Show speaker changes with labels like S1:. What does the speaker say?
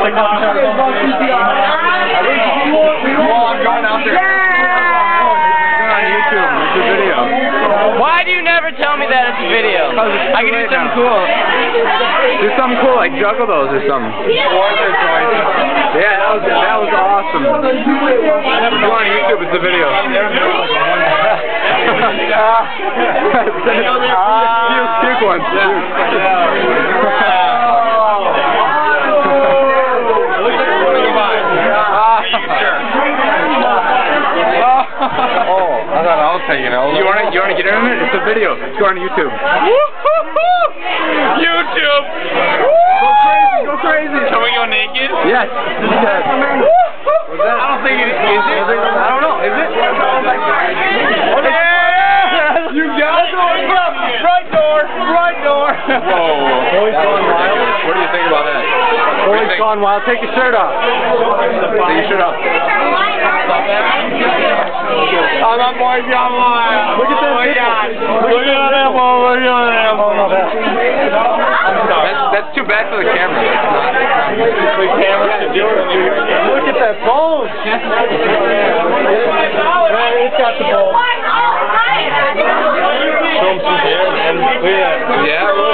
S1: What's the contact?
S2: Well, I'm out there. On YouTube. It's a video.
S3: Why do you never tell me that it's a video? I can do something cool.
S2: Do something cool, like juggle those or something. Yeah, that was that was awesome. Go on YouTube, it's a video. puke, puke one.
S1: Thought I was taking it.
S2: You wanna you wanna get in it? It's a video. Go on YouTube.
S3: YouTube.
S2: Go crazy, go crazy.
S3: Can we go naked?
S2: Yes.
S3: I don't think it is. Is it?
S2: I don't know. Is it?
S3: Yeah!
S2: You got it.
S3: Right door. Right door.
S2: Whoa.
S1: Boys Gone Wild.
S2: What do you think about that? What do you
S1: Gone Wild. Take your shirt off.
S2: Take your shirt off.
S3: I'm on board, John Wild.
S1: Look at that
S3: Oh my
S1: nipple. Look
S3: Look at that nipple. Look at that nipple.
S2: That's that's too bad for the camera.
S3: The camera should do it.
S1: Look at that bone. Yeah, it's got the bone.
S3: Show him some hair, man. Look at that.
S2: Yeah.